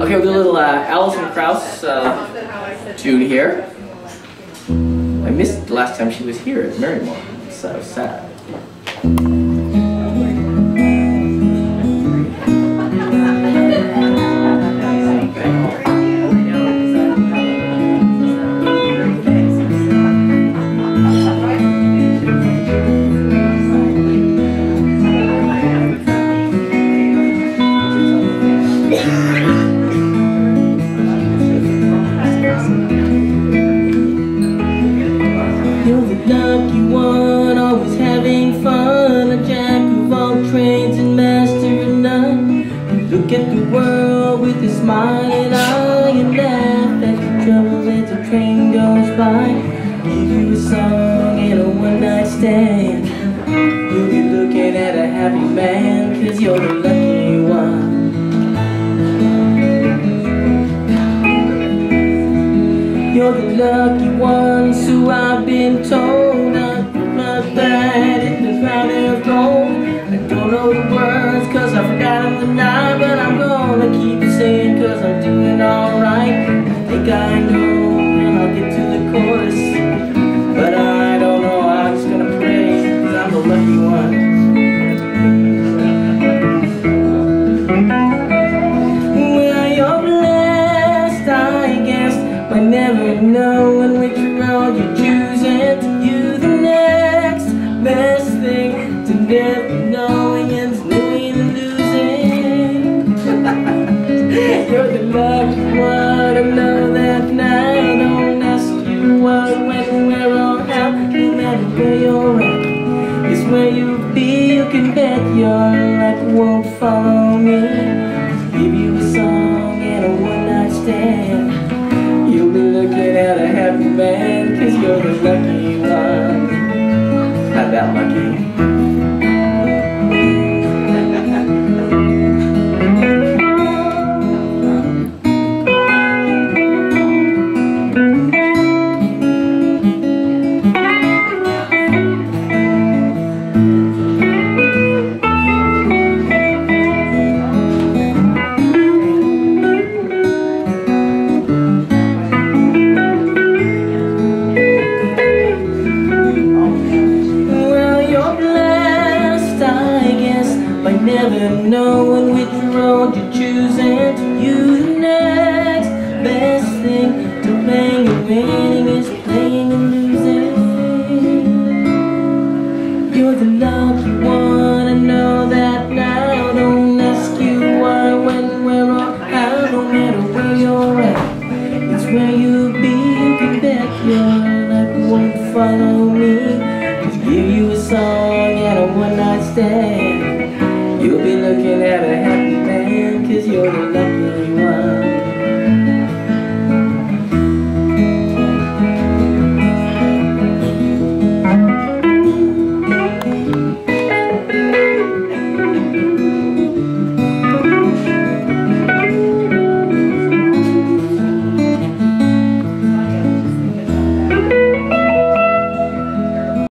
Okay, we'll do a little uh, Alison Krauss uh, tune here. I missed the last time she was here at Marymoor, so sad. stand. You'll be looking at a happy man Cause you're the lucky one. You're the lucky one, so I've been told your luck won't follow me. Give you a song and a one night stand. never know when which road you choose. You'll be looking at a happy man Cause you're the